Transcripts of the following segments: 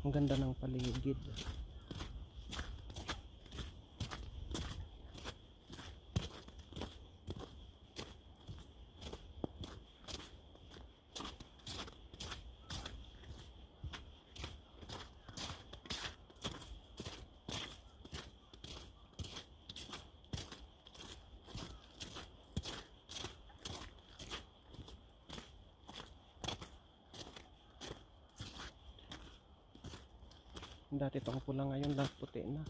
Ang ganda ng paligid. Dati itong pula ngayon lahat puti na.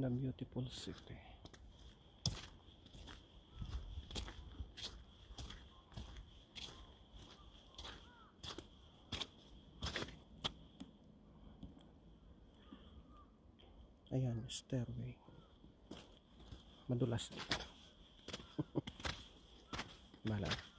The beautiful city. Ayan, stairway. Madulas dito. Bala.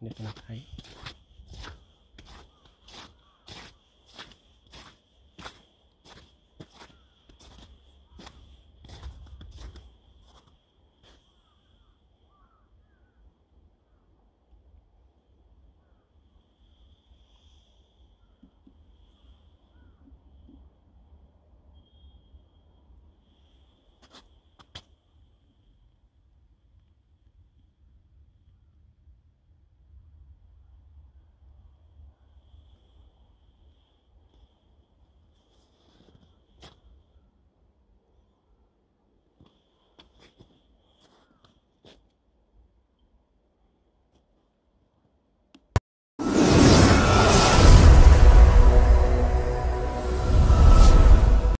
Dito na tayo.